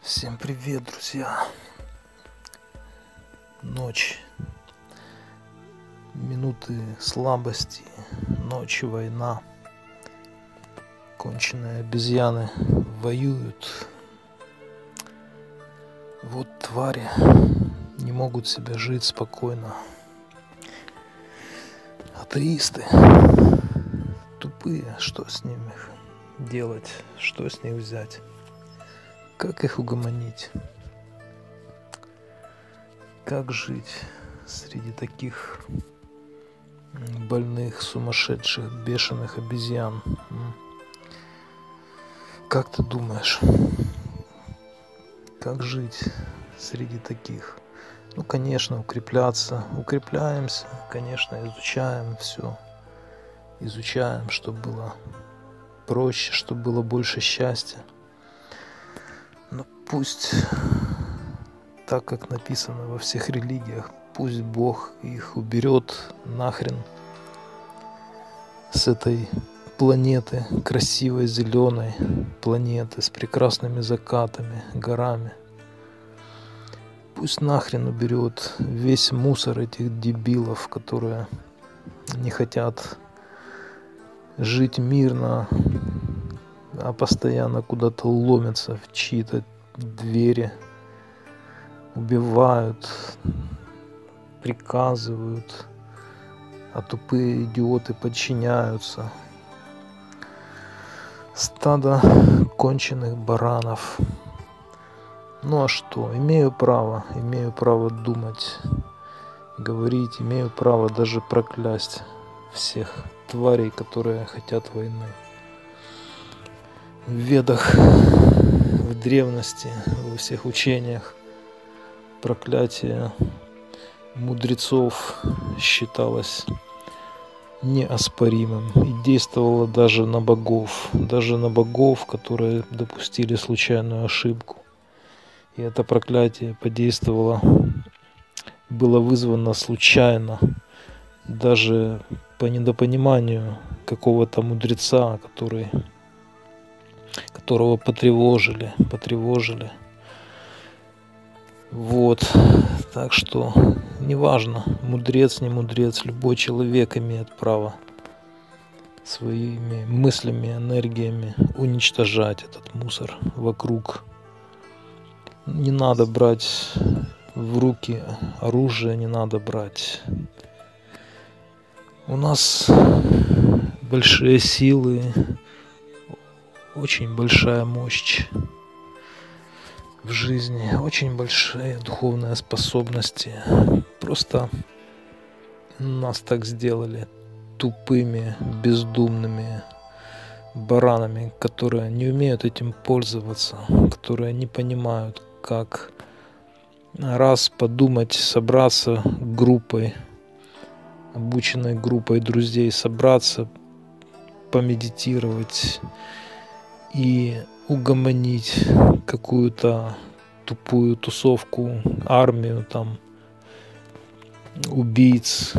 Всем привет, друзья! Ночь. Минуты слабости. Ночь, война. Конченые обезьяны воюют. Вот твари не могут себя жить спокойно. Атеисты тупые, что с ними делать, что с них взять. Как их угомонить? Как жить среди таких больных, сумасшедших, бешеных обезьян? Как ты думаешь, как жить среди таких? Ну, конечно, укрепляться. Укрепляемся, конечно, изучаем все. Изучаем, чтобы было проще, чтобы было больше счастья пусть так, как написано во всех религиях, пусть Бог их уберет нахрен с этой планеты, красивой зеленой планеты с прекрасными закатами, горами. Пусть нахрен уберет весь мусор этих дебилов, которые не хотят жить мирно, а постоянно куда-то ломятся в чьи-то двери, убивают, приказывают, а тупые идиоты подчиняются. Стадо конченых баранов. Ну а что, имею право, имею право думать, говорить, имею право даже проклясть всех тварей, которые хотят войны. В ведах в древности, во всех учениях проклятие мудрецов считалось неоспоримым и действовало даже на богов, даже на богов, которые допустили случайную ошибку. И это проклятие подействовало, было вызвано случайно, даже по недопониманию какого-то мудреца, который которого потревожили, потревожили. Вот, так что неважно, мудрец, не мудрец, любой человек имеет право своими мыслями, энергиями уничтожать этот мусор вокруг. Не надо брать в руки оружие, не надо брать. У нас большие силы, очень большая мощь в жизни, очень большие духовные способности. Просто нас так сделали тупыми, бездумными баранами, которые не умеют этим пользоваться, которые не понимают, как раз подумать, собраться группой, обученной группой друзей, собраться, помедитировать, и угомонить какую-то тупую тусовку, армию там, убийц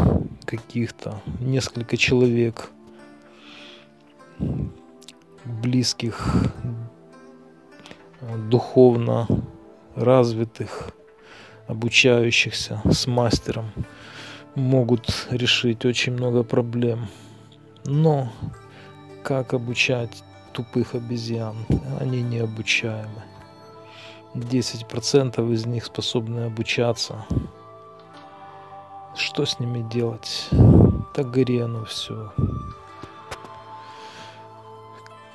каких-то, несколько человек близких, духовно развитых, обучающихся с мастером могут решить очень много проблем. Но как обучать тупых обезьян. Они не обучаемы. 10% из них способны обучаться. Что с ними делать? Гори оно все.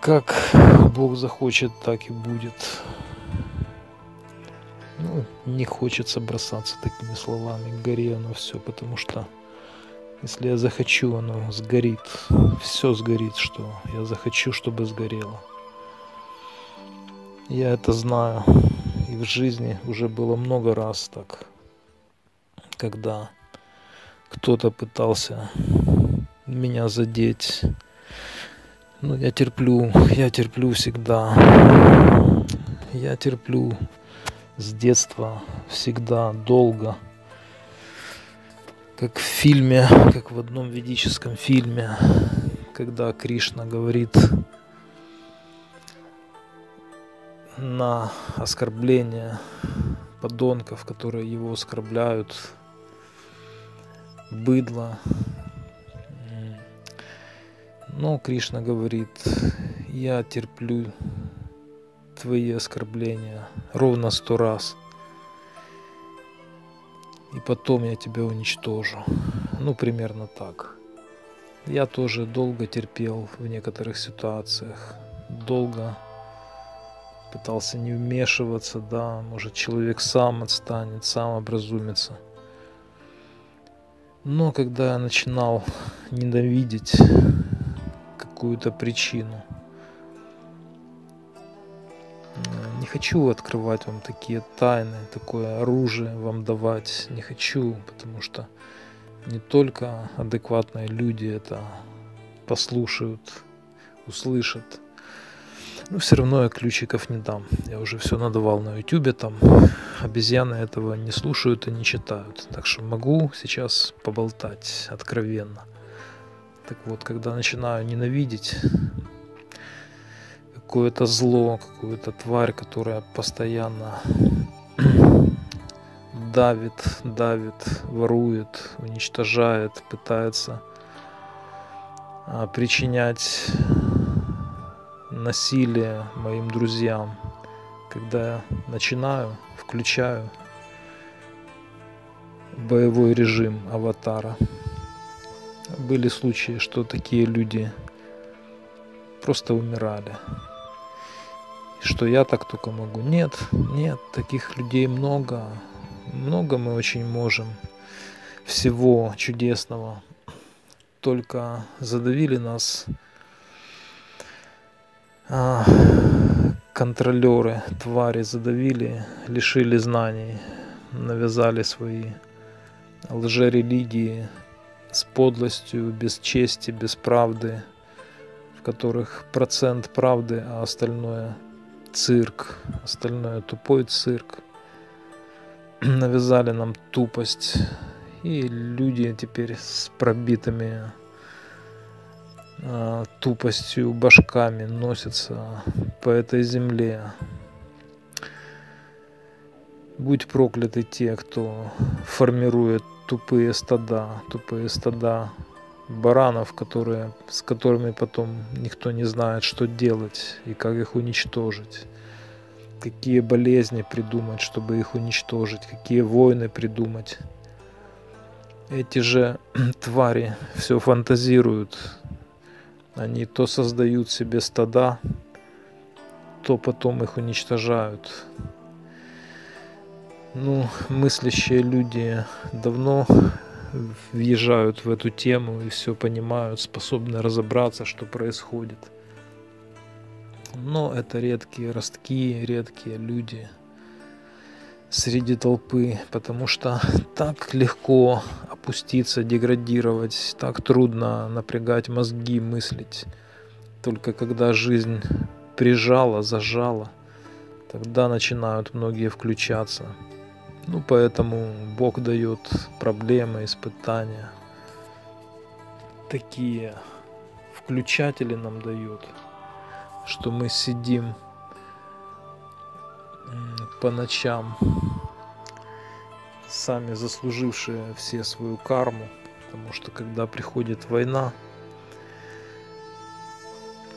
Как Бог захочет, так и будет. Ну, не хочется бросаться такими словами. Гори оно все, потому что если я захочу, оно сгорит. Все сгорит, что я захочу, чтобы сгорело. Я это знаю. И в жизни уже было много раз так, когда кто-то пытался меня задеть. Ну, я терплю, я терплю всегда. Я терплю с детства, всегда, долго как в фильме, как в одном ведическом фильме, когда Кришна говорит на оскорбление подонков, которые его оскорбляют, быдло. Но Кришна говорит, я терплю твои оскорбления ровно сто раз. И потом я тебя уничтожу. Ну, примерно так. Я тоже долго терпел в некоторых ситуациях. Долго пытался не вмешиваться, да, может человек сам отстанет, сам образумится. Но когда я начинал ненавидеть какую-то причину, не хочу открывать вам такие тайны, такое оружие вам давать не хочу, потому что не только адекватные люди это послушают, услышат, но все равно я ключиков не дам. Я уже все надавал на ютюбе, там обезьяны этого не слушают и не читают. Так что могу сейчас поболтать откровенно. Так вот, когда начинаю ненавидеть какое-то зло, какую-то тварь, которая постоянно давит, давит, ворует, уничтожает, пытается а, причинять насилие моим друзьям, когда я начинаю, включаю боевой режим аватара. Были случаи, что такие люди просто умирали. Что я так только могу. Нет, нет, таких людей много. Много мы очень можем всего чудесного. Только задавили нас а, контролеры, твари задавили, лишили знаний, навязали свои лжерелигии с подлостью, без чести, без правды, в которых процент правды, а остальное цирк, остальное тупой цирк. Навязали нам тупость, и люди теперь с пробитыми а, тупостью башками носятся по этой земле. Будь прокляты те, кто формирует тупые стада, тупые стада баранов, которые, с которыми потом никто не знает, что делать и как их уничтожить. Какие болезни придумать, чтобы их уничтожить, какие войны придумать. Эти же твари все фантазируют, они то создают себе стада, то потом их уничтожают. Ну, мыслящие люди давно въезжают в эту тему и все понимают, способны разобраться, что происходит. Но это редкие ростки, редкие люди среди толпы, потому что так легко опуститься, деградировать, так трудно напрягать мозги, мыслить. Только когда жизнь прижала, зажала, тогда начинают многие включаться. Ну, поэтому Бог дает проблемы, испытания. Такие включатели нам дают, что мы сидим по ночам сами заслужившие все свою карму, потому что когда приходит война,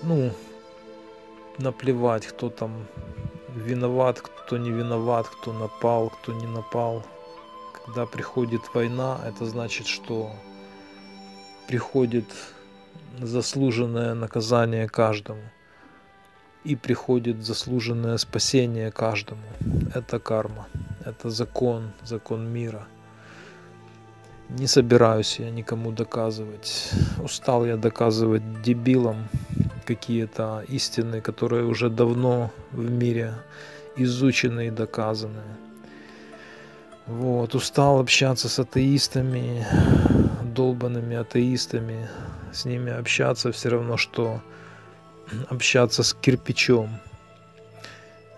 ну, наплевать, кто там виноват, кто не виноват, кто напал, кто не напал. Когда приходит война, это значит, что приходит заслуженное наказание каждому. И приходит заслуженное спасение каждому. Это карма. Это закон, закон мира. Не собираюсь я никому доказывать. Устал я доказывать дебилам какие-то истины, которые уже давно в мире изучены и доказаны. Вот, устал общаться с атеистами, долбанными атеистами. С ними общаться все равно, что общаться с кирпичом.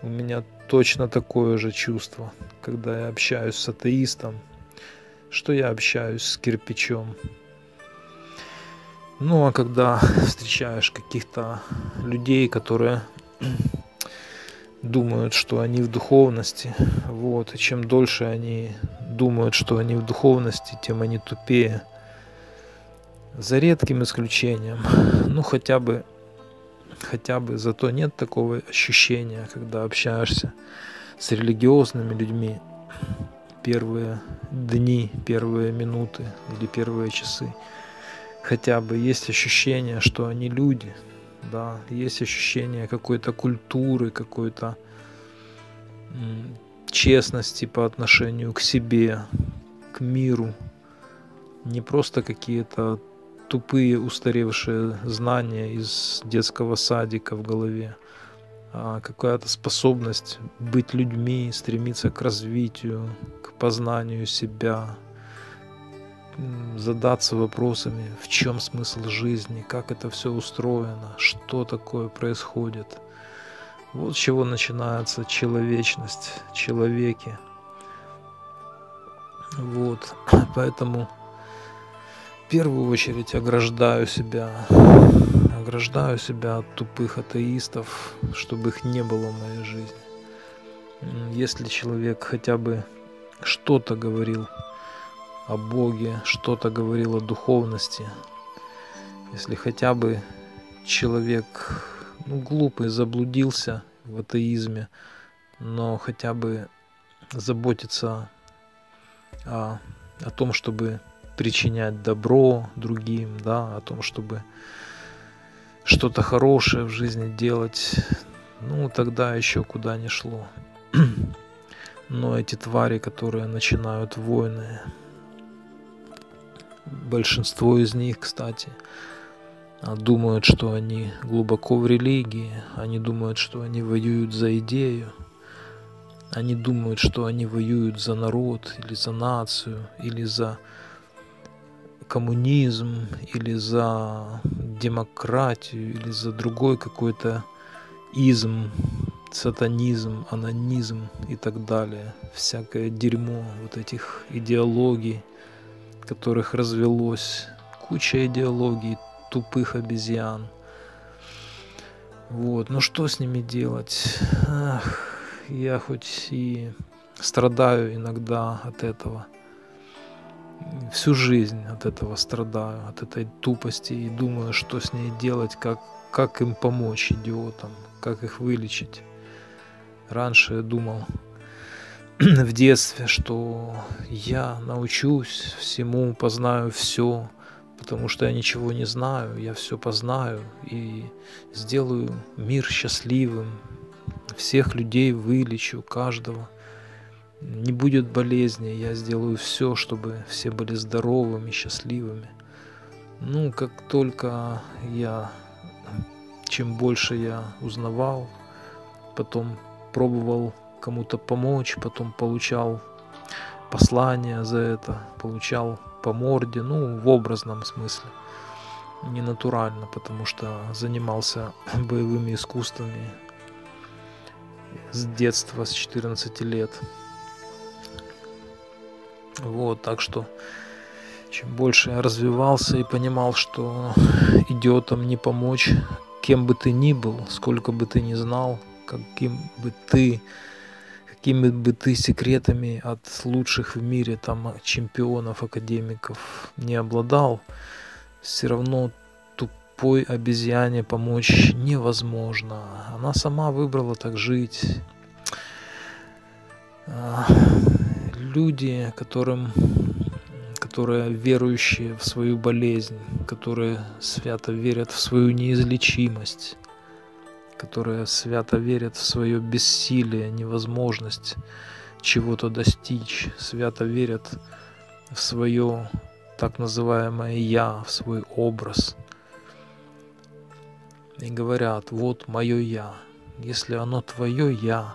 У меня точно такое же чувство, когда я общаюсь с атеистом, что я общаюсь с кирпичом. Ну а когда встречаешь каких-то людей, которые думают, что они в духовности. Вот. И чем дольше они думают, что они в духовности, тем они тупее. За редким исключением. Ну, хотя бы, хотя бы зато нет такого ощущения, когда общаешься с религиозными людьми первые дни, первые минуты или первые часы. Хотя бы есть ощущение, что они люди, да, есть ощущение какой-то культуры, какой-то честности по отношению к себе, к миру. Не просто какие-то тупые устаревшие знания из детского садика в голове, какая-то способность быть людьми, стремиться к развитию, к познанию себя, задаться вопросами, в чем смысл жизни, как это все устроено, что такое происходит. Вот с чего начинается человечность, человеки. Вот, поэтому в первую очередь ограждаю себя, ограждаю себя от тупых атеистов, чтобы их не было в моей жизни. Если человек хотя бы что-то говорил о Боге, что-то говорил о духовности, если хотя бы человек ну, глупый заблудился в атеизме, но хотя бы заботиться о, о том, чтобы причинять добро другим, да, о том, чтобы что-то хорошее в жизни делать, ну, тогда еще куда не шло. Но эти твари, которые начинают войны, большинство из них, кстати, думают, что они глубоко в религии, они думают, что они воюют за идею, они думают, что они воюют за народ или за нацию, или за коммунизм, или за демократию, или за другой какой-то изм, сатанизм, анонизм и так далее. Всякое дерьмо вот этих идеологий, которых развелось куча идеологий, тупых обезьян. Вот, ну что с ними делать? Ах, я хоть и страдаю иногда от этого. Всю жизнь от этого страдаю, от этой тупости и думаю, что с ней делать, как, как им помочь идиотам, как их вылечить. Раньше я думал в детстве, что я научусь всему, познаю все, потому что я ничего не знаю, я все познаю и сделаю мир счастливым, всех людей вылечу, каждого. Не будет болезни, я сделаю все, чтобы все были здоровыми, счастливыми. Ну, как только я, чем больше я узнавал, потом пробовал кому-то помочь, потом получал послание за это, получал по морде, ну, в образном смысле, не натурально, потому что занимался боевыми искусствами с детства, с 14 лет. Вот, так что чем больше я развивался и понимал, что идиотам не помочь, кем бы ты ни был, сколько бы ты ни знал, каким бы ты какими бы ты секретами от лучших в мире там чемпионов, академиков не обладал, все равно тупой обезьяне помочь невозможно. Она сама выбрала так жить. Люди, которым которые верующие в свою болезнь, которые свято верят в свою неизлечимость, которые свято верят в свое бессилие, невозможность чего-то достичь, свято верят в свое так называемое «я», в свой образ. И говорят, вот мое «я». Если оно твое «я»,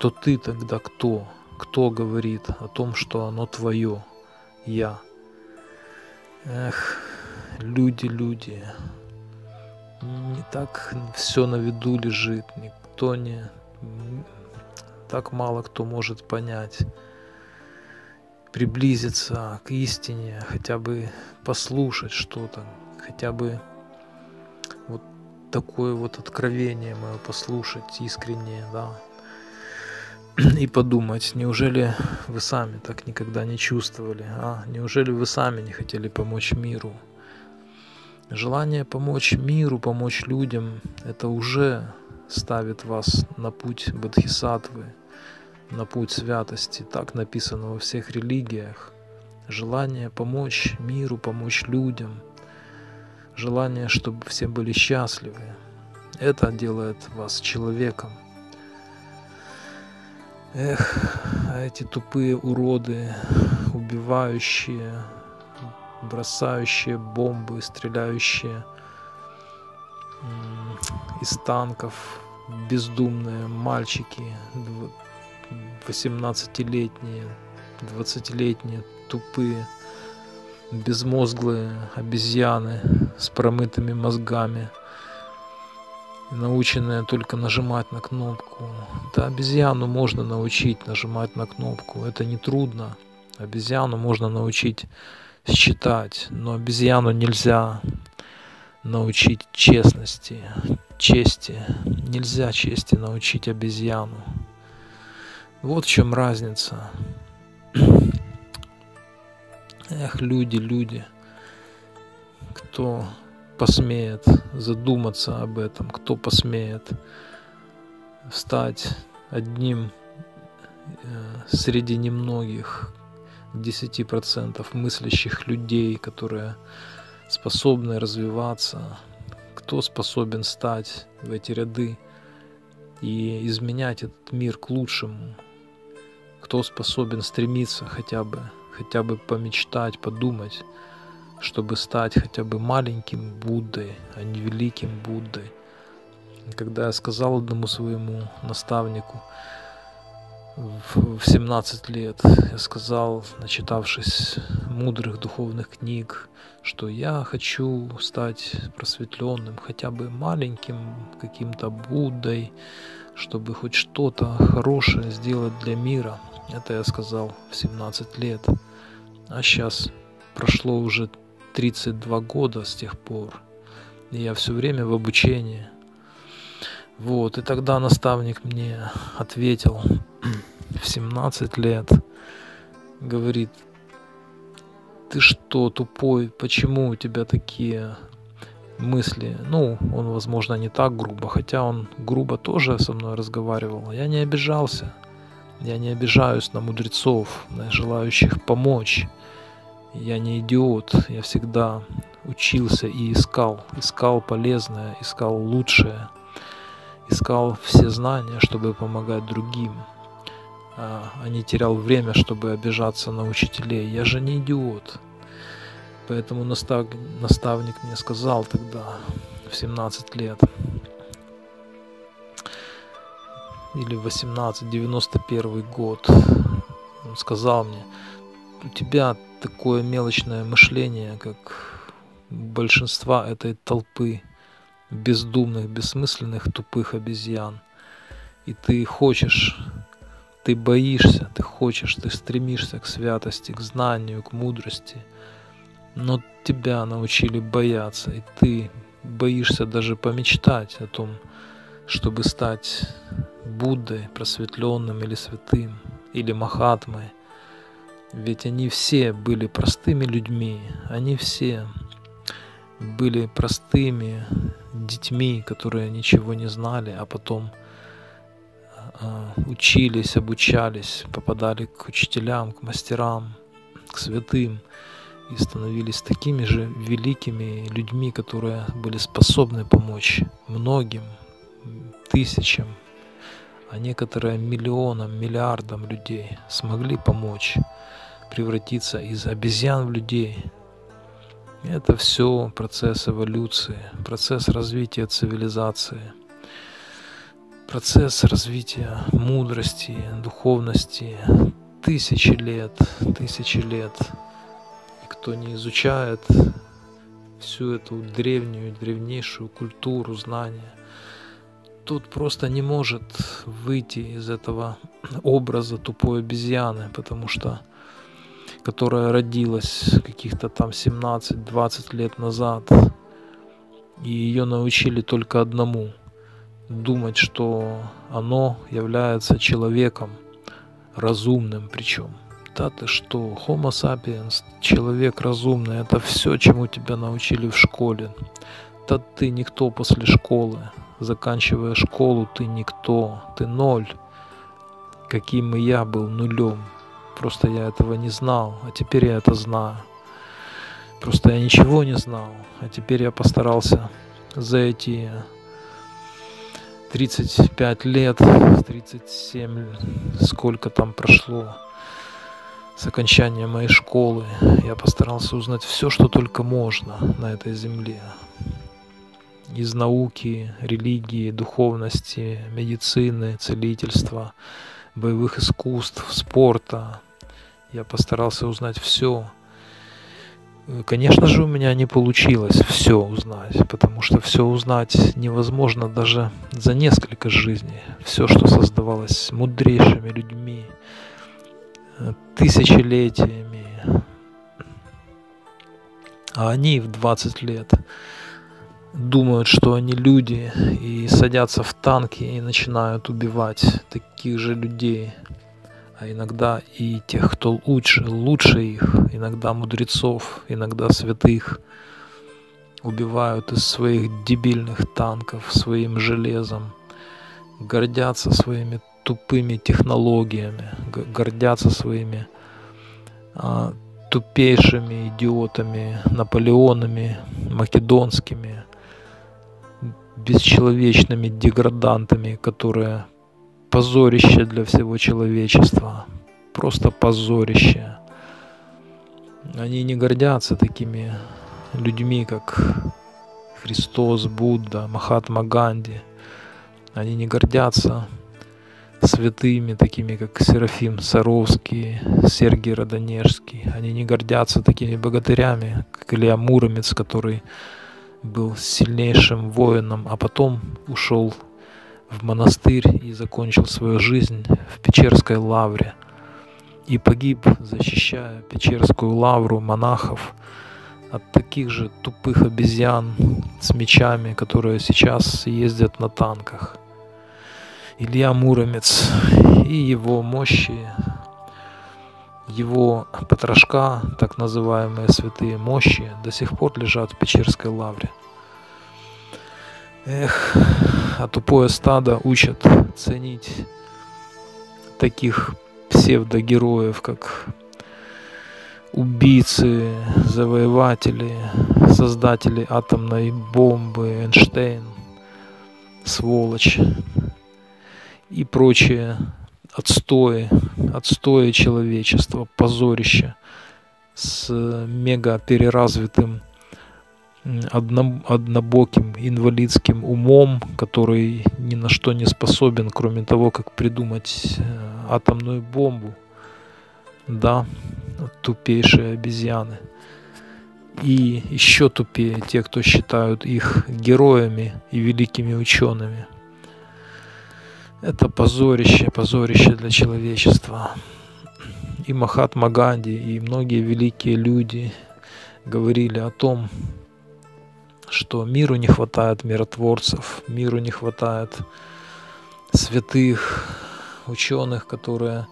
то ты тогда кто? Кто говорит о том, что оно твое «я»? Эх, люди, люди, не так все на виду лежит, никто не... Так мало кто может понять, приблизиться к истине, хотя бы послушать что-то, хотя бы вот такое вот откровение мое послушать искреннее, да, и подумать, неужели вы сами так никогда не чувствовали, а? Неужели вы сами не хотели помочь миру? Желание помочь миру, помочь людям, это уже ставит вас на путь бодхисаттвы, на путь святости. Так написано во всех религиях. Желание помочь миру, помочь людям. Желание, чтобы все были счастливы. Это делает вас человеком. Эх, а эти тупые уроды, убивающие, бросающие бомбы, стреляющие из танков, бездумные мальчики, 18-летние, 20-летние, тупые, безмозглые обезьяны с промытыми мозгами, наученные только нажимать на кнопку. Да, обезьяну можно научить нажимать на кнопку, это не трудно. Обезьяну можно научить считать, но обезьяну нельзя научить честности, чести. Нельзя чести научить обезьяну. Вот в чем разница. Эх, люди, люди. Кто посмеет задуматься об этом, кто посмеет стать одним э, среди немногих 10% мыслящих людей, которые способны развиваться, кто способен стать в эти ряды и изменять этот мир к лучшему, кто способен стремиться хотя бы, хотя бы помечтать, подумать, чтобы стать хотя бы маленьким Буддой, а не великим Буддой. когда я сказал одному своему наставнику, в 17 лет я сказал, начитавшись мудрых духовных книг, что я хочу стать просветленным, хотя бы маленьким каким-то Буддой, чтобы хоть что-то хорошее сделать для мира. Это я сказал в 17 лет. А сейчас прошло уже 32 года с тех пор. И я все время в обучении. Вот, и тогда наставник мне ответил, в 17 лет, говорит, ты что, тупой, почему у тебя такие мысли? Ну, он, возможно, не так грубо, хотя он грубо тоже со мной разговаривал. Я не обижался. Я не обижаюсь на мудрецов, на желающих помочь. Я не идиот. Я всегда учился и искал. Искал полезное, искал лучшее. Искал все знания, чтобы помогать другим а, а не терял время, чтобы обижаться на учителей. Я же не идиот. Поэтому настав... наставник мне сказал тогда, в 17 лет, или 18, 91 год, он сказал мне, у тебя такое мелочное мышление, как большинства этой толпы бездумных, бессмысленных, тупых обезьян. И ты хочешь ты боишься, ты хочешь, ты стремишься к святости, к знанию, к мудрости, но тебя научили бояться, и ты боишься даже помечтать о том, чтобы стать Буддой, просветленным или святым, или Махатмой. Ведь они все были простыми людьми, они все были простыми детьми, которые ничего не знали, а потом – а, учились, обучались, попадали к учителям, к мастерам, к святым и становились такими же великими людьми, которые были способны помочь многим, тысячам, а некоторые миллионам, миллиардам людей смогли помочь превратиться из обезьян в людей. Это все процесс эволюции, процесс развития цивилизации – процесс развития мудрости, духовности тысячи лет, тысячи лет. И кто не изучает всю эту древнюю, древнейшую культуру, знания, тот просто не может выйти из этого образа тупой обезьяны, потому что которая родилась каких-то там 17-20 лет назад, И ее научили только одному – думать, что оно является человеком, разумным причем. Да ты что, Homo sapiens, человек разумный, это все, чему тебя научили в школе. Да ты никто после школы. Заканчивая школу, ты никто, ты ноль. Каким и я был нулем. Просто я этого не знал, а теперь я это знаю. Просто я ничего не знал, а теперь я постарался за эти 35 лет, 37, сколько там прошло с окончания моей школы, я постарался узнать все, что только можно на этой земле. Из науки, религии, духовности, медицины, целительства, боевых искусств, спорта. Я постарался узнать все, Конечно же, у меня не получилось все узнать, потому что все узнать невозможно даже за несколько жизней. Все, что создавалось мудрейшими людьми, э, тысячелетиями, а они в 20 лет думают, что они люди, и садятся в танки и начинают убивать таких же людей – а иногда и тех, кто лучше, лучше их, иногда мудрецов, иногда святых, убивают из своих дебильных танков своим железом, гордятся своими тупыми технологиями, гордятся своими а, тупейшими идиотами, Наполеонами, македонскими, бесчеловечными деградантами, которые позорище для всего человечества. Просто позорище. Они не гордятся такими людьми, как Христос, Будда, Махатма Ганди. Они не гордятся святыми, такими как Серафим Саровский, Сергий Родонежский. Они не гордятся такими богатырями, как Илья Муромец, который был сильнейшим воином, а потом ушел в монастырь и закончил свою жизнь в Печерской лавре и погиб, защищая Печерскую лавру монахов от таких же тупых обезьян с мечами, которые сейчас ездят на танках. Илья Муромец и его мощи, его потрошка, так называемые святые мощи, до сих пор лежат в Печерской лавре. Эх, а тупое стадо учат ценить таких псевдогероев, как убийцы, завоеватели, создатели атомной бомбы, Эйнштейн, сволочь и прочие отстои, отстои человечества, позорище с мега переразвитым однобоким инвалидским умом, который ни на что не способен, кроме того, как придумать э, атомную бомбу. Да, тупейшие обезьяны. И еще тупее те, кто считают их героями и великими учеными. Это позорище, позорище для человечества. И Махатма Ганди, и многие великие люди говорили о том, что миру не хватает миротворцев, миру не хватает святых ученых, которые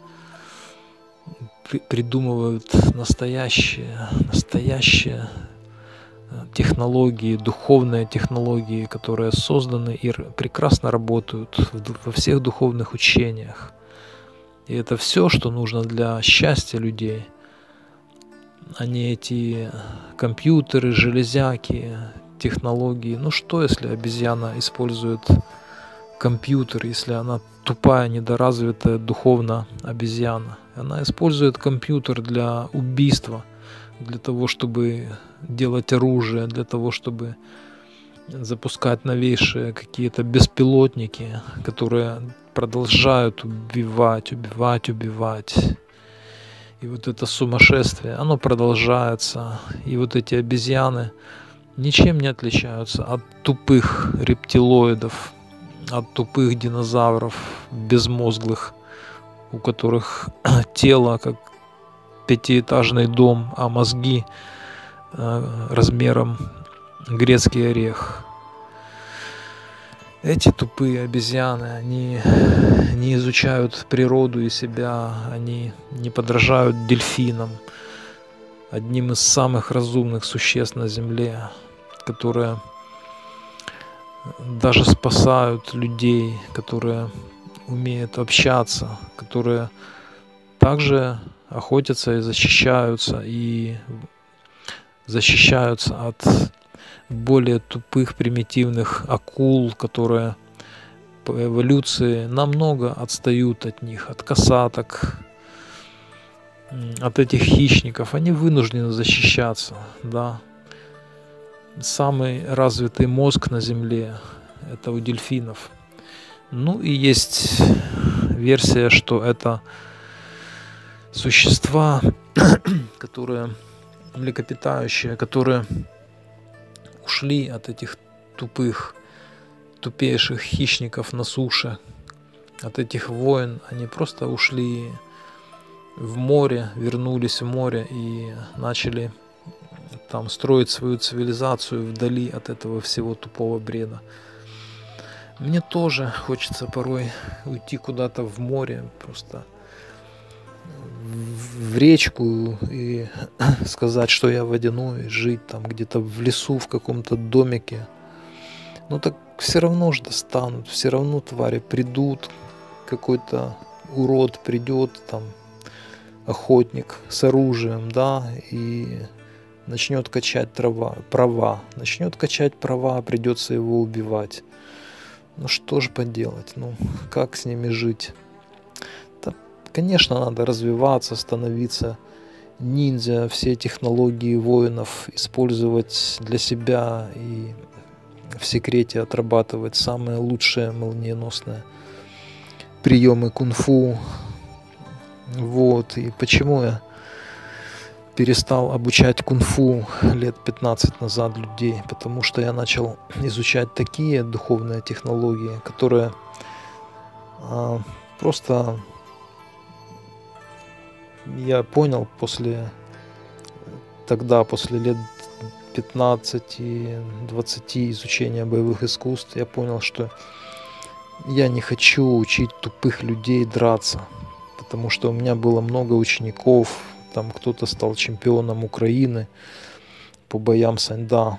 придумывают настоящие, настоящие э, технологии, духовные технологии, которые созданы и прекрасно работают во всех духовных учениях. И это все, что нужно для счастья людей, а не эти компьютеры, железяки, технологии. Ну что, если обезьяна использует компьютер, если она тупая, недоразвитая духовно обезьяна? Она использует компьютер для убийства, для того, чтобы делать оружие, для того, чтобы запускать новейшие какие-то беспилотники, которые продолжают убивать, убивать, убивать. И вот это сумасшествие, оно продолжается. И вот эти обезьяны, ничем не отличаются от тупых рептилоидов, от тупых динозавров безмозглых, у которых тело как пятиэтажный дом, а мозги э, размером грецкий орех. эти тупые обезьяны, они не изучают природу и себя, они не подражают дельфинам, одним из самых разумных существ на Земле, которые даже спасают людей, которые умеют общаться, которые также охотятся и защищаются, и защищаются от более тупых примитивных акул, которые по эволюции намного отстают от них, от касаток, от этих хищников. Они вынуждены защищаться, да. Самый развитый мозг на Земле – это у дельфинов. Ну и есть версия, что это существа, которые млекопитающие, которые ушли от этих тупых, тупейших хищников на суше, от этих войн. Они просто ушли в море, вернулись в море и начали там строить свою цивилизацию вдали от этого всего тупого бреда. Мне тоже хочется порой уйти куда-то в море, просто в речку и сказать, что я водяной, жить там где-то в лесу, в каком-то домике. Ну так все равно же достанут, все равно твари придут, какой-то урод придет, там, охотник с оружием, да, и начнет качать трава, права, начнет качать права, придется его убивать. Ну что же поделать, ну как с ними жить? Конечно, надо развиваться, становиться ниндзя, все технологии воинов использовать для себя и в секрете отрабатывать самые лучшие молниеносные приемы кунг-фу. Вот, и почему я перестал обучать кунг-фу лет 15 назад людей, потому что я начал изучать такие духовные технологии, которые а, просто я понял после тогда, после лет 15-20 изучения боевых искусств, я понял, что я не хочу учить тупых людей драться, потому что у меня было много учеников, там кто-то стал чемпионом Украины по боям саньда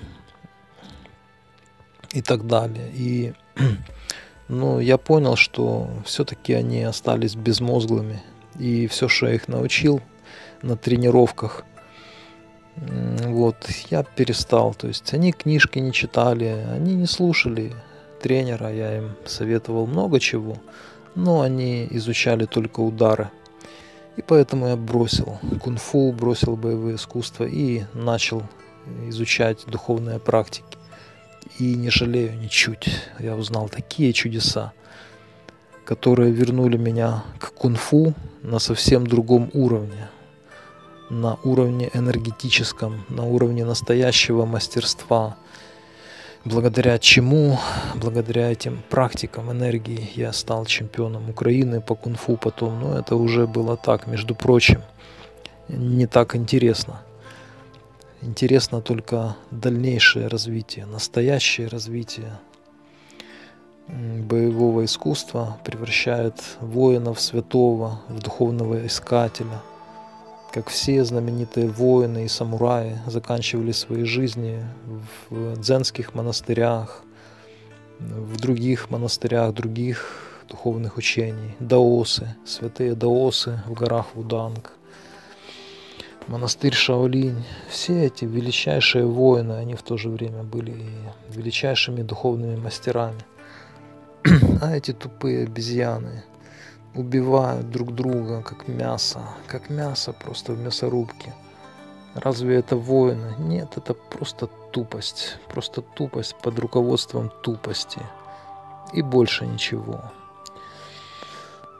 и так далее. И ну, я понял, что все-таки они остались безмозглыми, и все, что я их научил на тренировках, вот, я перестал. То есть они книжки не читали, они не слушали тренера, я им советовал много чего, но они изучали только удары. И поэтому я бросил кунг-фу, бросил боевые искусства и начал изучать духовные практики. И не жалею ничуть. Я узнал такие чудеса которые вернули меня к кунг-фу на совсем другом уровне, на уровне энергетическом, на уровне настоящего мастерства, благодаря чему, благодаря этим практикам энергии я стал чемпионом Украины по кунг-фу потом, но это уже было так, между прочим, не так интересно. Интересно только дальнейшее развитие, настоящее развитие боевого искусства превращает воинов святого в духовного искателя. Как все знаменитые воины и самураи заканчивали свои жизни в дзенских монастырях, в других монастырях, других духовных учений. Даосы, святые даосы в горах Вуданг, монастырь Шаолинь. Все эти величайшие воины, они в то же время были величайшими духовными мастерами – а эти тупые обезьяны убивают друг друга, как мясо, как мясо просто в мясорубке. Разве это воины? Нет, это просто тупость, просто тупость под руководством тупости. И больше ничего.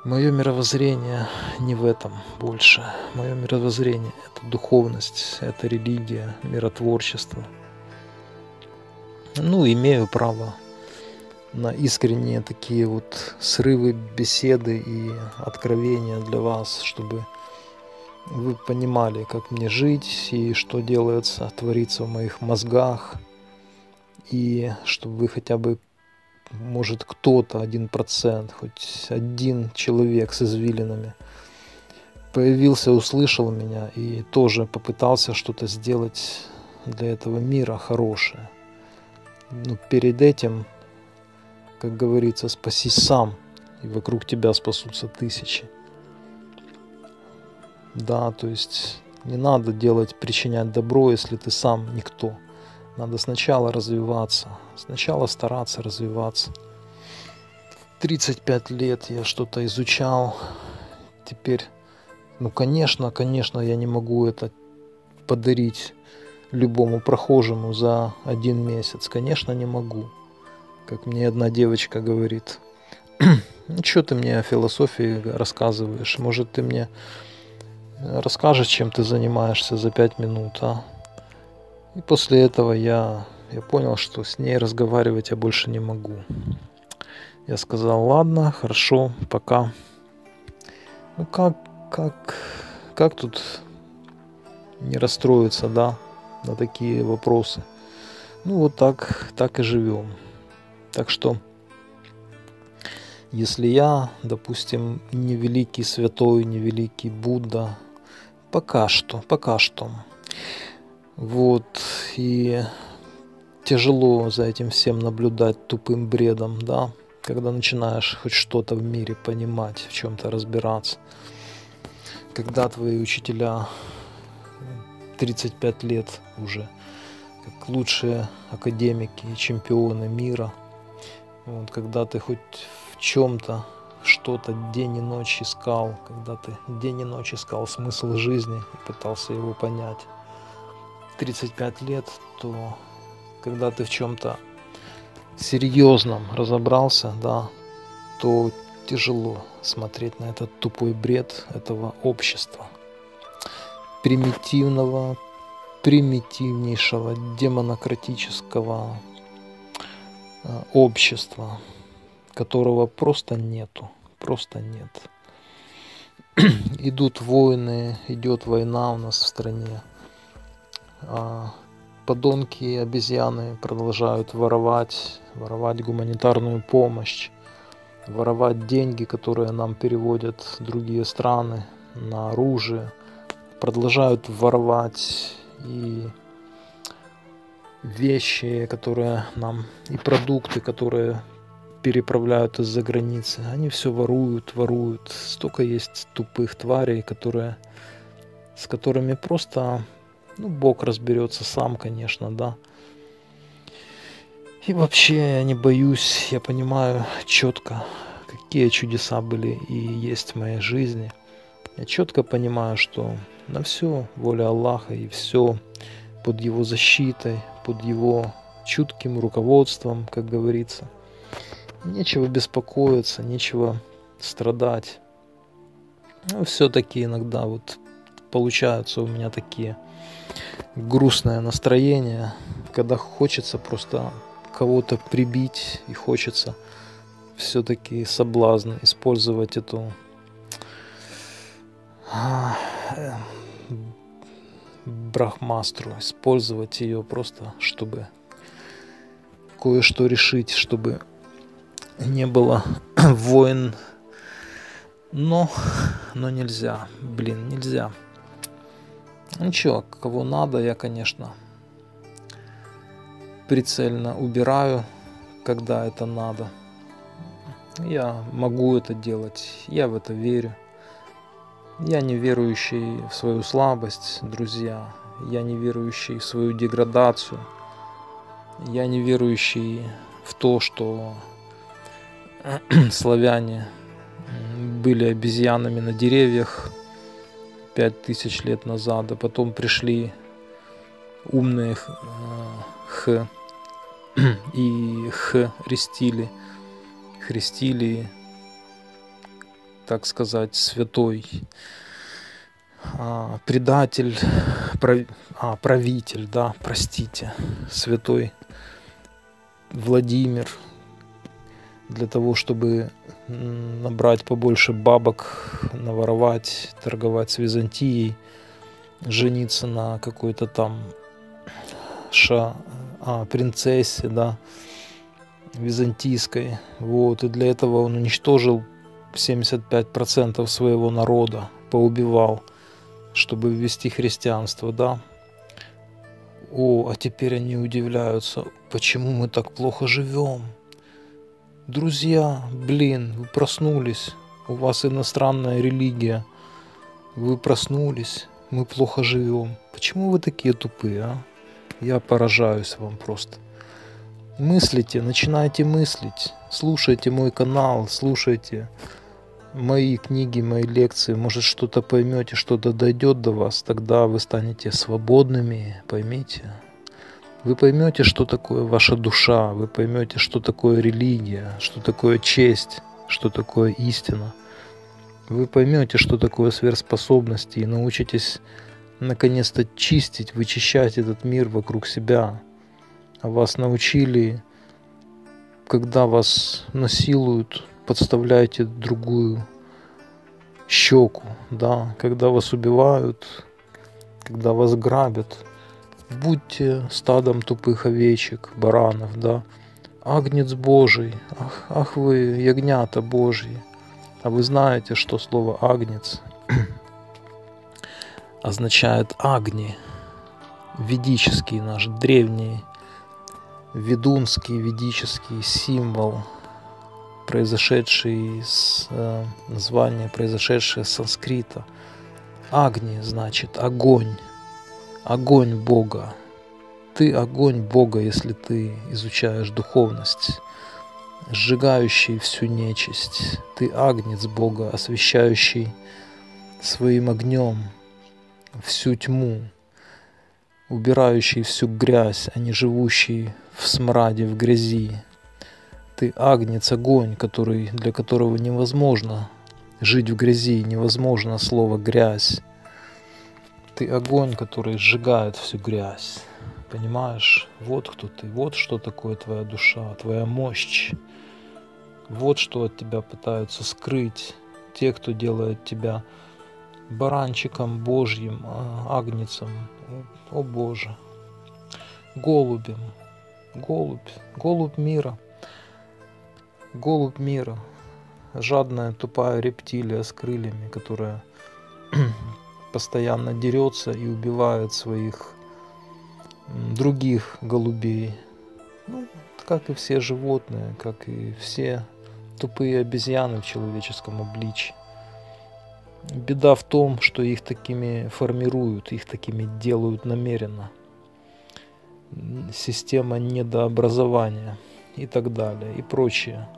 Мое мировоззрение не в этом больше. Мое мировоззрение – это духовность, это религия, миротворчество. Ну, имею право на искренние такие вот срывы беседы и откровения для вас, чтобы вы понимали, как мне жить и что делается, творится в моих мозгах, и чтобы вы хотя бы может кто-то, один процент, хоть один человек с извилинами появился, услышал меня и тоже попытался что-то сделать для этого мира хорошее. Но перед этим, как говорится, спаси сам, и вокруг тебя спасутся тысячи. Да, то есть не надо делать, причинять добро, если ты сам никто. Надо сначала развиваться, сначала стараться развиваться. 35 лет я что-то изучал, теперь, ну конечно, конечно, я не могу это подарить любому прохожему за один месяц. Конечно, не могу. Как мне одна девочка говорит, ну что ты мне о философии рассказываешь? Может, ты мне расскажешь, чем ты занимаешься за пять минут, а? И после этого я, я понял, что с ней разговаривать я больше не могу. Я сказал, ладно, хорошо, пока. Ну как, как, как тут не расстроиться, да, на такие вопросы? Ну вот так, так и живем. Так что, если я, допустим, не великий святой, не великий Будда, Пока что, пока что. Вот, и тяжело за этим всем наблюдать тупым бредом, да, когда начинаешь хоть что-то в мире понимать, в чем-то разбираться. Когда твои учителя 35 лет уже, как лучшие академики и чемпионы мира, вот, когда ты хоть в чем-то что-то день и ночь искал, когда ты день и ночь искал смысл жизни и пытался его понять. 35 лет, то когда ты в чем-то серьезном разобрался, да, то тяжело смотреть на этот тупой бред этого общества. Примитивного, примитивнейшего, демонократического общества, которого просто нету просто нет. Идут войны, идет война у нас в стране. А подонки и обезьяны продолжают воровать, воровать гуманитарную помощь, воровать деньги, которые нам переводят другие страны на оружие, продолжают воровать и вещи, которые нам, и продукты, которые переправляют из-за границы. Они все воруют, воруют. Столько есть тупых тварей, которые, с которыми просто, ну, Бог разберется сам, конечно, да. И вообще я не боюсь, я понимаю четко, какие чудеса были и есть в моей жизни. Я четко понимаю, что на все воля Аллаха и все под его защитой, под его чутким руководством, как говорится – Нечего беспокоиться, нечего страдать. Но все-таки иногда вот получаются у меня такие грустное настроение, когда хочется просто кого-то прибить и хочется все-таки соблазн использовать эту а, брахмастру, использовать ее просто, чтобы кое-что решить, чтобы не было войн. Но, но нельзя, блин, нельзя. Ничего, кого надо, я, конечно, прицельно убираю, когда это надо. Я могу это делать, я в это верю. Я не верующий в свою слабость, друзья. Я не верующий в свою деградацию. Я не верующий в то, что славяне были обезьянами на деревьях пять тысяч лет назад, а потом пришли умные х и х рестили, хрестили, так сказать, святой а, предатель, прав, а, правитель, да, простите, святой Владимир, для того, чтобы набрать побольше бабок, наворовать, торговать с Византией, жениться на какой-то там ша, а, принцессе, да, византийской. Вот, и для этого он уничтожил 75% своего народа, поубивал, чтобы ввести христианство, да. О, а теперь они удивляются, почему мы так плохо живем. Друзья, блин, вы проснулись, у вас иностранная религия, вы проснулись, мы плохо живем. Почему вы такие тупые, а? Я поражаюсь вам просто. Мыслите, начинайте мыслить, слушайте мой канал, слушайте мои книги, мои лекции, может что-то поймете, что-то дойдет до вас, тогда вы станете свободными, поймите. Вы поймете, что такое ваша душа, вы поймете, что такое религия, что такое честь, что такое истина. Вы поймете, что такое сверхспособности и научитесь наконец-то чистить, вычищать этот мир вокруг себя. Вас научили, когда вас насилуют, подставляете другую щеку, да, когда вас убивают, когда вас грабят, будьте стадом тупых овечек, баранов, да, агнец Божий, ах, ах вы, ягнята Божьи, а вы знаете, что слово агнец означает агни, ведический наш древний ведунский ведический символ – произошедший из э, названия, произошедшее с санскрита. Агни значит огонь, огонь Бога. Ты огонь Бога, если ты изучаешь духовность, сжигающий всю нечисть. Ты агнец Бога, освещающий своим огнем всю тьму, убирающий всю грязь, а не живущий в смраде, в грязи, ты агнец, огонь, который, для которого невозможно жить в грязи, невозможно слово грязь. Ты огонь, который сжигает всю грязь. Понимаешь? Вот кто ты, вот что такое твоя душа, твоя мощь. Вот что от тебя пытаются скрыть те, кто делает тебя баранчиком Божьим, а, агнецем. О Боже. Голубем. Голубь. Голубь мира голубь мира, жадная тупая рептилия с крыльями, которая постоянно дерется и убивает своих других голубей. Ну, как и все животные, как и все тупые обезьяны в человеческом обличье. Беда в том, что их такими формируют, их такими делают намеренно. Система недообразования и так далее, и прочее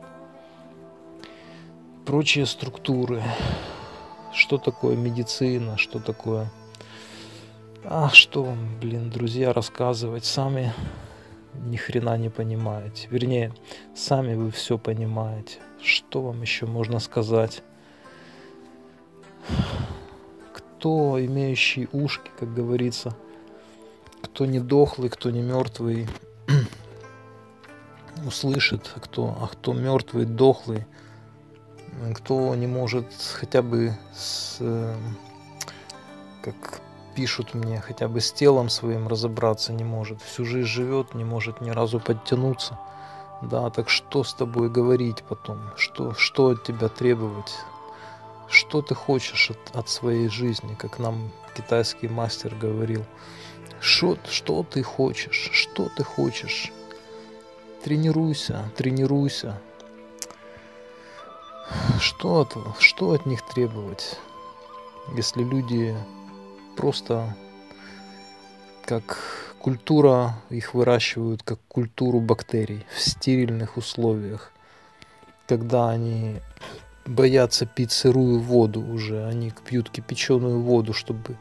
прочие структуры. Что такое медицина, что такое... А что вам, блин, друзья, рассказывать? Сами ни хрена не понимаете. Вернее, сами вы все понимаете. Что вам еще можно сказать? Кто имеющий ушки, как говорится, кто не дохлый, кто не мертвый, услышит, а кто, а кто мертвый, дохлый, кто не может хотя бы с, э, как пишут мне, хотя бы с телом своим разобраться не может, всю жизнь живет, не может ни разу подтянуться. Да, так что с тобой говорить потом? Что, что от тебя требовать? Что ты хочешь от, от своей жизни, как нам китайский мастер говорил? Что, что ты хочешь? Что ты хочешь? Тренируйся, тренируйся, что от, что от них требовать, если люди просто как культура их выращивают как культуру бактерий в стерильных условиях, когда они боятся пить сырую воду уже, они пьют кипяченую воду, чтобы,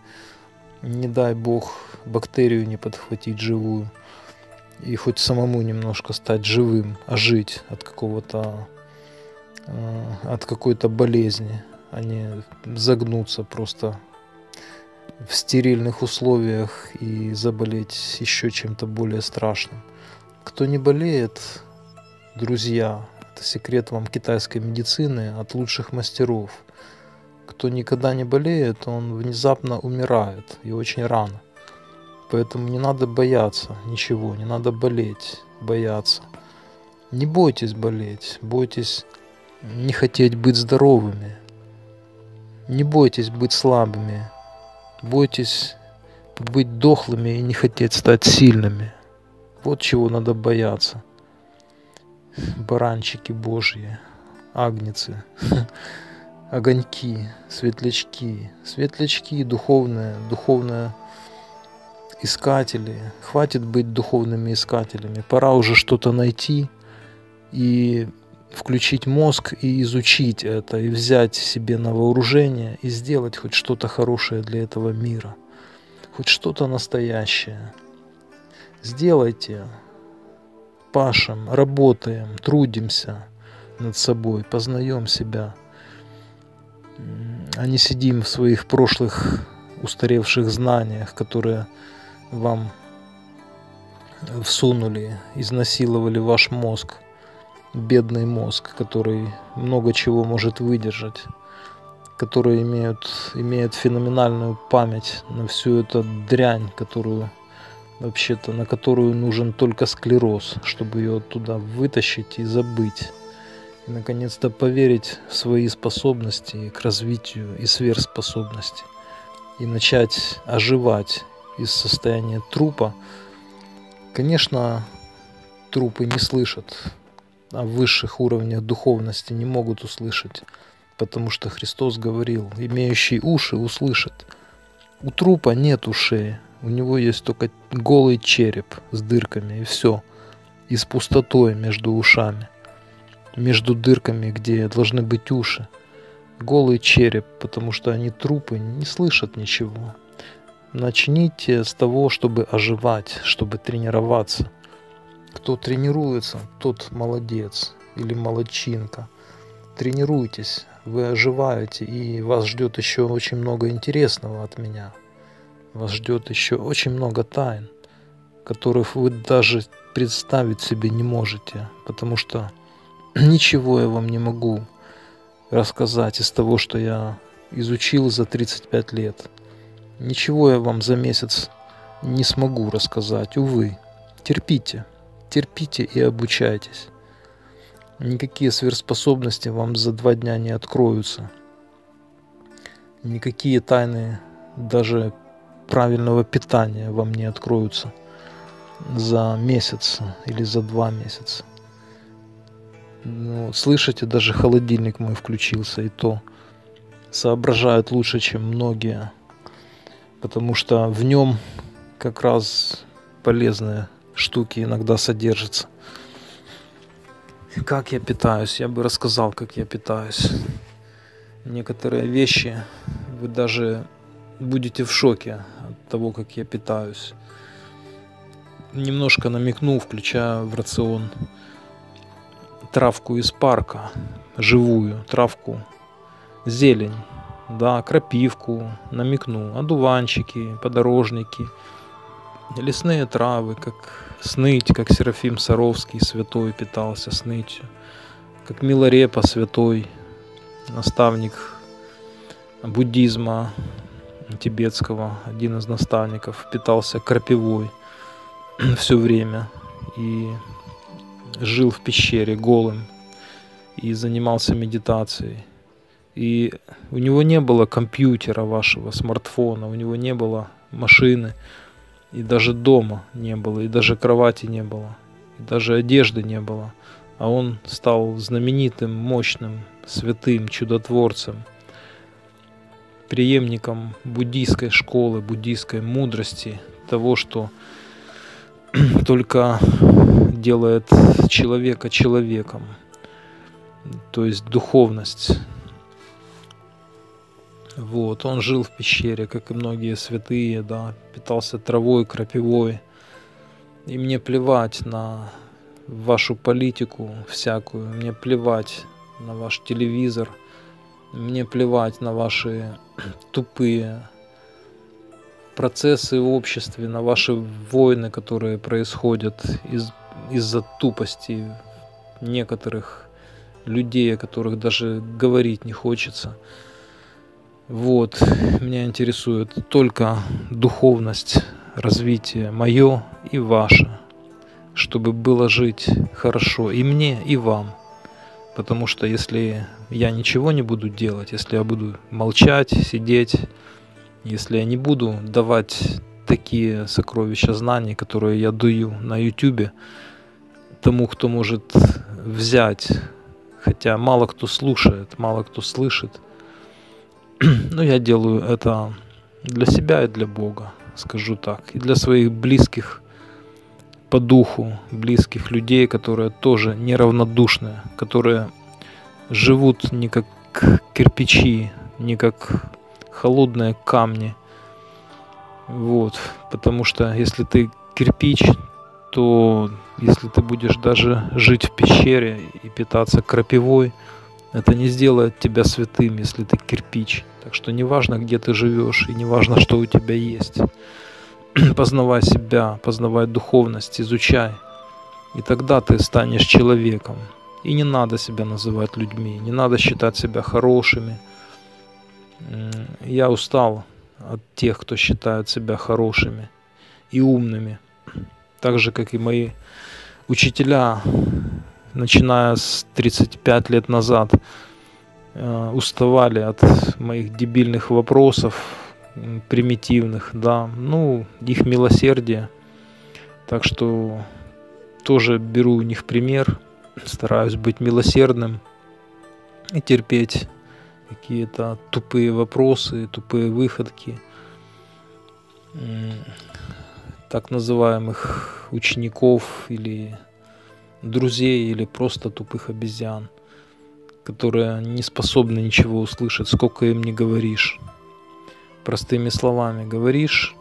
не дай бог, бактерию не подхватить живую и хоть самому немножко стать живым, а жить от какого-то от какой-то болезни, а не загнуться просто в стерильных условиях и заболеть еще чем-то более страшным. Кто не болеет, друзья, это секрет вам китайской медицины от лучших мастеров. Кто никогда не болеет, он внезапно умирает и очень рано. Поэтому не надо бояться ничего, не надо болеть, бояться. Не бойтесь болеть, бойтесь не хотеть быть здоровыми. Не бойтесь быть слабыми. Бойтесь быть дохлыми и не хотеть стать сильными. Вот чего надо бояться. Баранчики божьи, агнецы, огоньки, светлячки, светлячки духовные, духовные искатели. Хватит быть духовными искателями. Пора уже что-то найти и включить мозг и изучить это, и взять себе на вооружение, и сделать хоть что-то хорошее для этого мира, хоть что-то настоящее. Сделайте, пашем, работаем, трудимся над собой, познаем себя, а не сидим в своих прошлых устаревших знаниях, которые вам всунули, изнасиловали ваш мозг, бедный мозг, который много чего может выдержать, который имеет, имеет феноменальную память на всю эту дрянь, которую вообще-то, на которую нужен только склероз, чтобы ее оттуда вытащить и забыть. И наконец-то поверить в свои способности к развитию и сверхспособности. И начать оживать из состояния трупа. Конечно, трупы не слышат, а высших уровнях духовности не могут услышать, потому что Христос говорил, имеющий уши услышат. У трупа нет ушей, у него есть только голый череп с дырками и все. И с пустотой между ушами. Между дырками, где должны быть уши. Голый череп, потому что они трупы, не слышат ничего. Начните с того, чтобы оживать, чтобы тренироваться. Кто тренируется, тот молодец или молодчинка. Тренируйтесь, вы оживаете, и вас ждет еще очень много интересного от меня. Вас ждет еще очень много тайн, которых вы даже представить себе не можете, потому что ничего я вам не могу рассказать из того, что я изучил за 35 лет. Ничего я вам за месяц не смогу рассказать, увы. Терпите, терпите и обучайтесь. Никакие сверхспособности вам за два дня не откроются. Никакие тайны даже правильного питания вам не откроются за месяц или за два месяца. Ну, слышите, даже холодильник мой включился, и то соображает лучше, чем многие потому что в нем как раз полезные штуки иногда содержатся. Как я питаюсь? Я бы рассказал, как я питаюсь. Некоторые вещи вы даже будете в шоке от того, как я питаюсь. Немножко намекну, включая в рацион травку из парка, живую травку, зелень, да, крапивку, намекну, одуванчики, подорожники, лесные травы, как сныть, как Серафим Саровский святой питался снытью, как Миларепа святой, наставник буддизма тибетского, один из наставников, питался крапивой все время и жил в пещере голым и занимался медитацией. И у него не было компьютера вашего, смартфона, у него не было машины, и даже дома не было, и даже кровати не было, и даже одежды не было. А он стал знаменитым, мощным, святым, чудотворцем, преемником буддийской школы, буддийской мудрости, того, что только делает человека человеком, то есть духовность вот, он жил в пещере, как и многие святые, да, питался травой, крапивой. И мне плевать на вашу политику всякую, мне плевать на ваш телевизор, мне плевать на ваши тупые процессы в обществе, на ваши войны, которые происходят из, из-за тупости некоторых людей, о которых даже говорить не хочется. Вот, меня интересует только духовность, развитие мое и ваше. чтобы было жить хорошо и мне, и вам. Потому что если я ничего не буду делать, если я буду молчать, сидеть, если я не буду давать такие сокровища знаний, которые я даю на YouTube, тому, кто может взять, хотя мало кто слушает, мало кто слышит, но я делаю это для себя и для Бога, скажу так, и для своих близких по духу, близких людей, которые тоже неравнодушные, которые живут не как кирпичи, не как холодные камни. Вот, потому что если ты кирпич, то если ты будешь даже жить в пещере и питаться крапивой, это не сделает тебя святым, если ты кирпич. Так что неважно, где ты живешь, и неважно, что у тебя есть. Познавай себя, познавай духовность, изучай. И тогда ты станешь человеком. И не надо себя называть людьми, не надо считать себя хорошими. Я устал от тех, кто считает себя хорошими и умными. Так же, как и мои учителя, начиная с 35 лет назад, уставали от моих дебильных вопросов, примитивных, да, ну, их милосердие. Так что тоже беру у них пример, стараюсь быть милосердным и терпеть какие-то тупые вопросы, тупые выходки так называемых учеников или друзей или просто тупых обезьян, которые не способны ничего услышать, сколько им не говоришь. Простыми словами говоришь,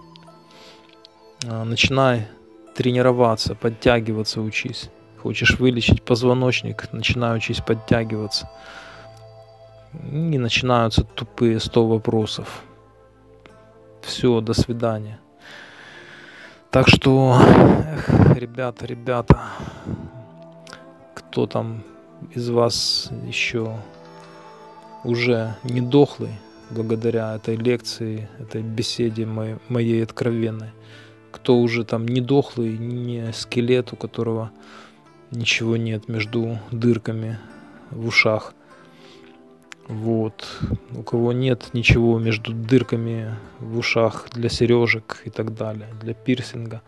а, начинай тренироваться, подтягиваться учись. Хочешь вылечить позвоночник, начинай учись подтягиваться. И начинаются тупые 100 вопросов. Все, до свидания. Так что, эх, ребята, ребята, кто там из вас еще уже не дохлый благодаря этой лекции, этой беседе моей, моей откровенной, кто уже там не дохлый, не скелет, у которого ничего нет между дырками в ушах. Вот. У кого нет ничего между дырками в ушах для сережек и так далее, для пирсинга.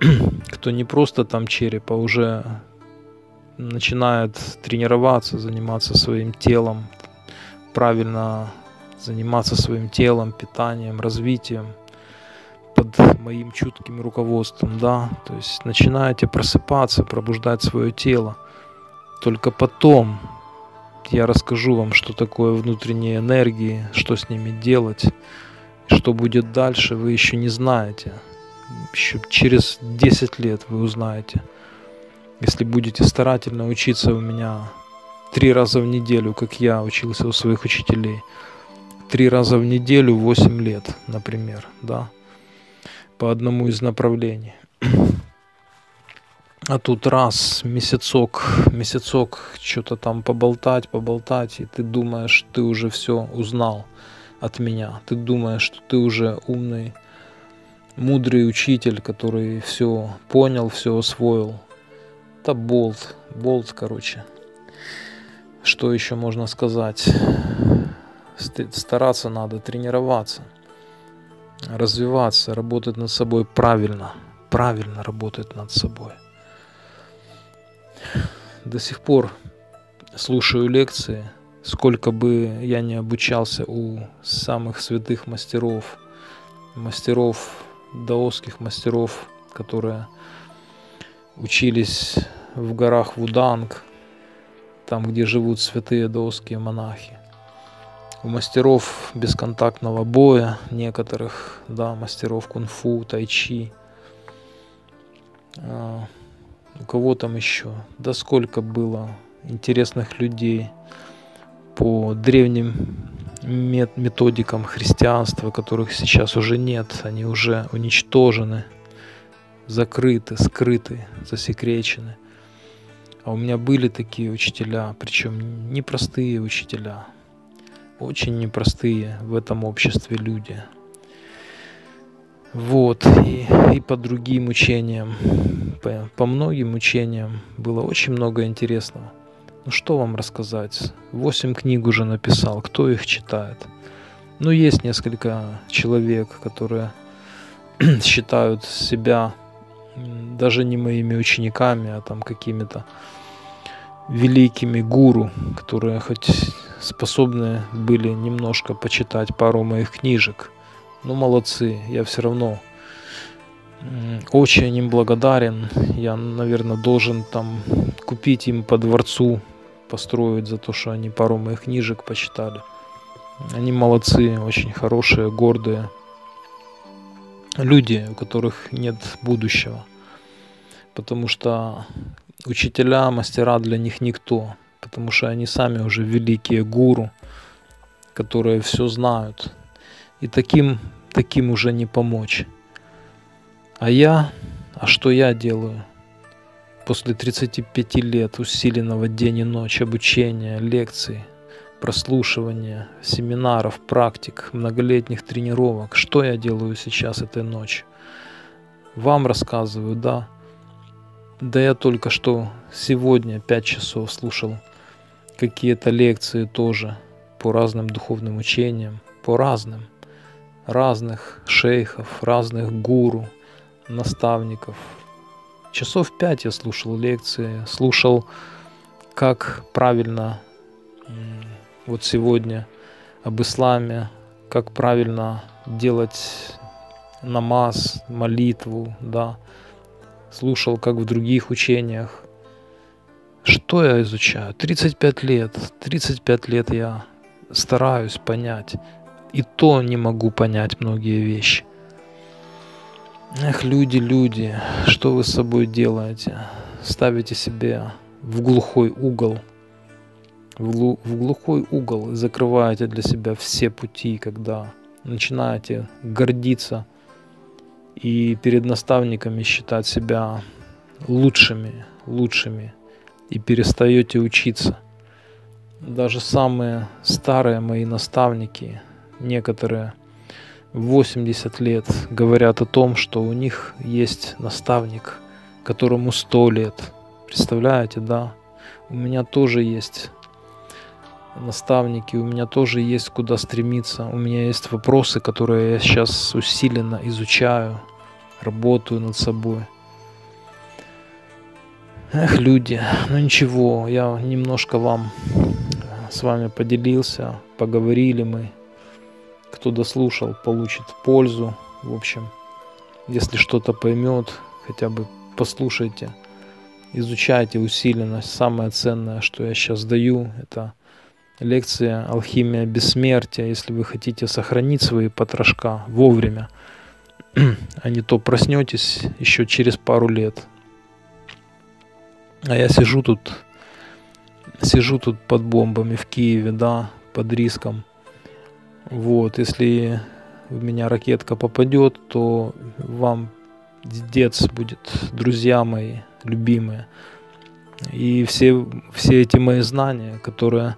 Кто не просто там череп, а уже начинает тренироваться, заниматься своим телом, правильно заниматься своим телом, питанием, развитием под моим чутким руководством, да, то есть начинаете просыпаться, пробуждать свое тело. Только потом я расскажу вам, что такое внутренние энергии, что с ними делать, что будет дальше, вы еще не знаете. Еще через 10 лет вы узнаете. Если будете старательно учиться у меня три раза в неделю, как я учился у своих учителей, три раза в неделю 8 лет, например, да, по одному из направлений. А тут раз, месяцок, месяцок, что-то там поболтать, поболтать, и ты думаешь, ты уже все узнал от меня. Ты думаешь, что ты уже умный, мудрый учитель, который все понял, все освоил. Это болт, болт, короче. Что еще можно сказать? Стараться надо, тренироваться, развиваться, работать над собой правильно, правильно работать над собой. До сих пор слушаю лекции, сколько бы я не обучался у самых святых мастеров, мастеров, даосских мастеров, которые учились в горах Вуданг, там, где живут святые даосские монахи. У мастеров бесконтактного боя, некоторых, да, мастеров кунг-фу, тайчи, а, у кого там еще, да сколько было интересных людей по древним методикам христианства, которых сейчас уже нет, они уже уничтожены закрыты, скрыты, засекречены. А у меня были такие учителя, причем непростые учителя, очень непростые в этом обществе люди. Вот, и, и по другим учениям, по, по многим учениям. Было очень много интересного. Ну что вам рассказать? Восемь книг уже написал. Кто их читает? Ну, есть несколько человек, которые считают себя даже не моими учениками, а там какими-то великими гуру, которые хоть способны были немножко почитать пару моих книжек. Ну, молодцы, я все равно очень им благодарен. Я, наверное, должен там купить им по дворцу, построить за то, что они пару моих книжек почитали. Они молодцы, очень хорошие, гордые люди, у которых нет будущего. Потому что учителя, мастера для них никто. Потому что они сами уже великие гуру, которые все знают. И таким, таким уже не помочь. А я, а что я делаю? После 35 лет усиленного день и ночь обучения, лекций, прослушивания, семинаров, практик, многолетних тренировок, что я делаю сейчас этой ночью? Вам рассказываю, да. Да я только что сегодня 5 часов слушал какие-то лекции тоже по разным духовным учениям, по разным, разных шейхов, разных гуру, наставников. Часов пять я слушал лекции, слушал, как правильно вот сегодня об исламе, как правильно делать намаз, молитву, да. Слушал, как в других учениях. Что я изучаю? 35 лет. 35 лет я стараюсь понять. И то не могу понять многие вещи. Эх, люди, люди, что вы с собой делаете? Ставите себя в глухой угол, в, глухой угол закрываете для себя все пути, когда начинаете гордиться и перед наставниками считать себя лучшими, лучшими и перестаете учиться. Даже самые старые мои наставники, некоторые – 80 лет говорят о том, что у них есть наставник, которому 100 лет. Представляете, да? У меня тоже есть наставники, у меня тоже есть куда стремиться. У меня есть вопросы, которые я сейчас усиленно изучаю, работаю над собой. Эх, люди, ну ничего, я немножко вам с вами поделился, поговорили мы кто дослушал, получит пользу. В общем, если что-то поймет, хотя бы послушайте, изучайте усиленно. Самое ценное, что я сейчас даю, это лекция «Алхимия бессмертия». Если вы хотите сохранить свои потрошка вовремя, а не то проснетесь еще через пару лет. А я сижу тут, сижу тут под бомбами в Киеве, да, под риском – вот, если в меня ракетка попадет, то вам дец будет, друзья мои, любимые. И все, все эти мои знания, которые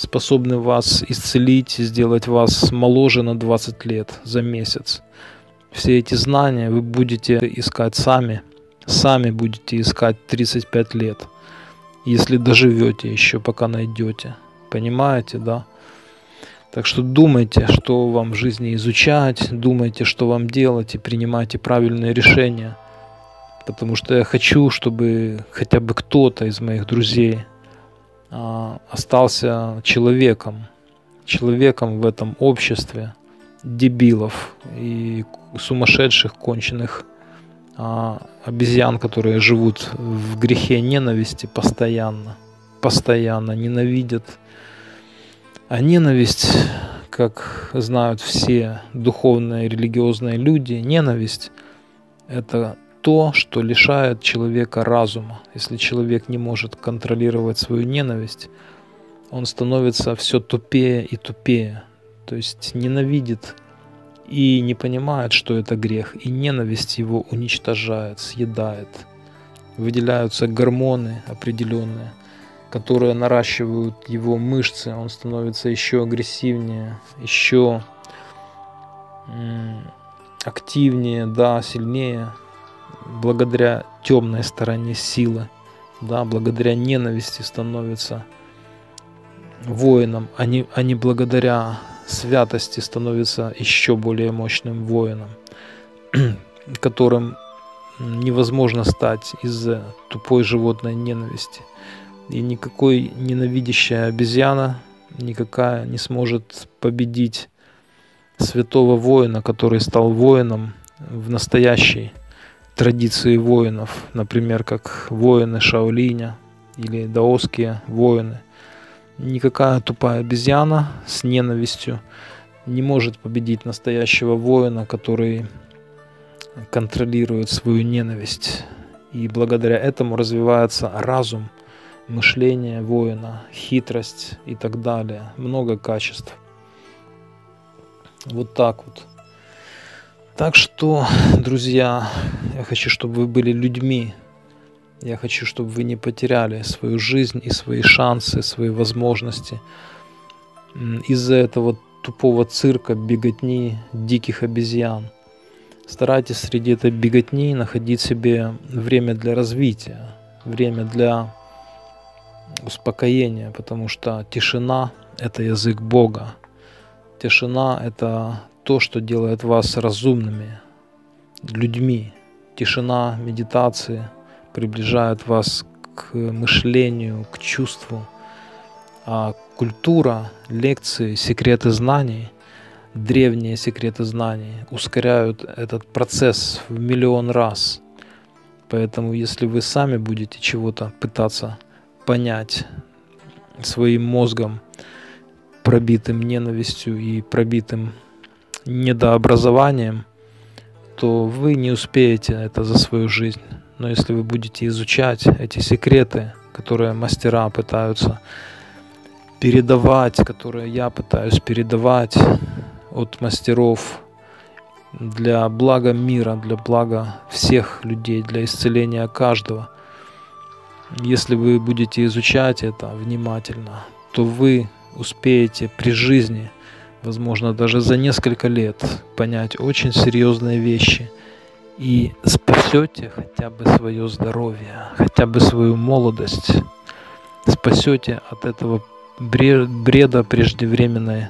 способны вас исцелить, сделать вас моложе на 20 лет за месяц. Все эти знания вы будете искать сами, сами будете искать 35 лет, если доживете еще, пока найдете. Понимаете, да? Так что думайте, что вам в жизни изучать, думайте, что вам делать и принимайте правильные решения. Потому что я хочу, чтобы хотя бы кто-то из моих друзей остался человеком, человеком в этом обществе дебилов и сумасшедших, конченых а, обезьян, которые живут в грехе ненависти постоянно, постоянно ненавидят. А ненависть, как знают все духовные и религиозные люди, ненависть – это то, что лишает человека разума. Если человек не может контролировать свою ненависть, он становится все тупее и тупее. То есть ненавидит и не понимает, что это грех, и ненависть его уничтожает, съедает. Выделяются гормоны определенные, которые наращивают его мышцы, он становится еще агрессивнее, еще активнее, да, сильнее. Благодаря темной стороне силы, да, благодаря ненависти становится воином, а не, а не благодаря святости становится еще более мощным воином, которым невозможно стать из-за тупой животной ненависти. И никакой ненавидящая обезьяна никакая не сможет победить святого воина, который стал воином в настоящей традиции воинов, например, как воины Шаолиня или даосские воины. Никакая тупая обезьяна с ненавистью не может победить настоящего воина, который контролирует свою ненависть. И благодаря этому развивается разум, мышление воина, хитрость и так далее. Много качеств. Вот так вот. Так что, друзья, я хочу, чтобы вы были людьми. Я хочу, чтобы вы не потеряли свою жизнь и свои шансы, свои возможности из-за этого тупого цирка, беготни диких обезьян. Старайтесь среди этой беготни находить себе время для развития, время для успокоения, потому что тишина – это язык Бога. Тишина – это то, что делает вас разумными людьми. Тишина медитации приближает вас к мышлению, к чувству. А культура, лекции, секреты знаний, древние секреты знаний ускоряют этот процесс в миллион раз. Поэтому если вы сами будете чего-то пытаться понять своим мозгом, пробитым ненавистью и пробитым недообразованием, то вы не успеете это за свою жизнь. Но если вы будете изучать эти секреты, которые мастера пытаются передавать, которые я пытаюсь передавать от мастеров для блага мира, для блага всех людей, для исцеления каждого. Если вы будете изучать это внимательно, то вы успеете при жизни – возможно, даже за несколько лет понять очень серьезные вещи и спасете хотя бы свое здоровье, хотя бы свою молодость, спасете от этого бреда преждевременной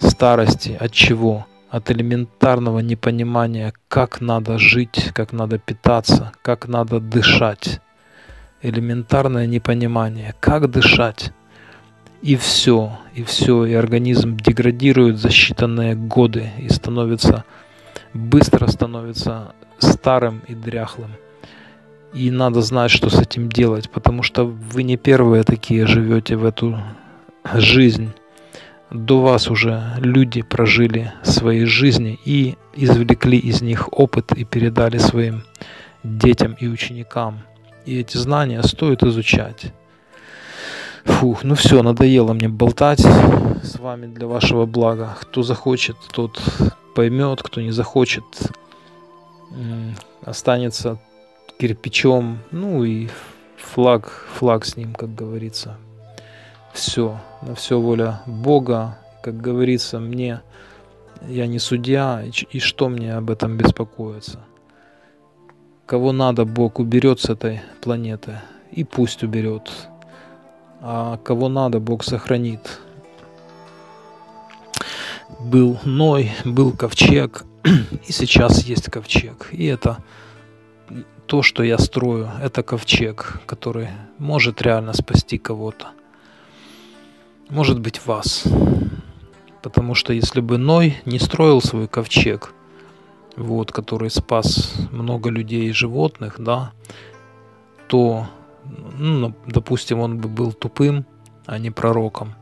старости. От чего? От элементарного непонимания, как надо жить, как надо питаться, как надо дышать. Элементарное непонимание, как дышать и все, и все, и организм деградирует за считанные годы и становится, быстро становится старым и дряхлым. И надо знать, что с этим делать, потому что вы не первые такие живете в эту жизнь. До вас уже люди прожили свои жизни и извлекли из них опыт и передали своим детям и ученикам. И эти знания стоит изучать. Фух, ну все, надоело мне болтать с вами для вашего блага. Кто захочет, тот поймет, кто не захочет, останется кирпичом, ну и флаг, флаг с ним, как говорится. Все, на все воля Бога, как говорится, мне, я не судья, и что мне об этом беспокоиться? Кого надо, Бог уберет с этой планеты, и пусть уберет а кого надо, Бог сохранит. Был Ной, был ковчег, и сейчас есть ковчег. И это то, что я строю, это ковчег, который может реально спасти кого-то. Может быть вас. Потому что если бы Ной не строил свой ковчег, вот, который спас много людей и животных, да, то ну, допустим, он бы был тупым, а не пророком,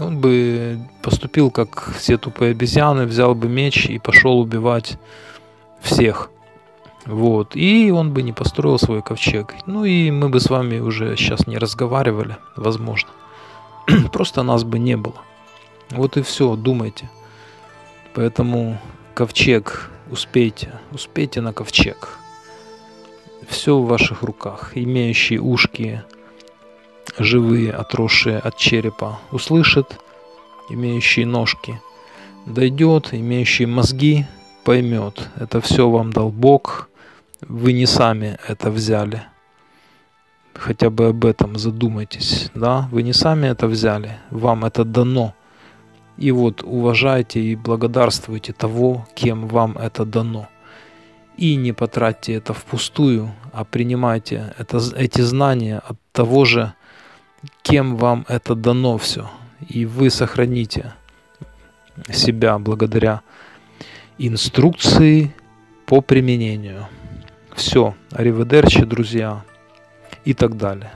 он бы поступил как все тупые обезьяны, взял бы меч и пошел убивать всех. Вот. И он бы не построил свой ковчег. Ну и мы бы с вами уже сейчас не разговаривали, возможно. Просто нас бы не было. Вот и все, думайте. Поэтому ковчег успейте, успейте на ковчег все в ваших руках. Имеющие ушки, живые, отросшие от черепа, услышит, имеющие ножки дойдет, имеющие мозги поймет. Это все вам дал Бог, вы не сами это взяли. Хотя бы об этом задумайтесь, да? Вы не сами это взяли, вам это дано. И вот уважайте и благодарствуйте того, кем вам это дано. И не потратьте это впустую, а принимайте это, эти знания от того же, кем вам это дано все. И вы сохраните себя благодаря инструкции по применению. Все, ариведерчи, друзья, и так далее.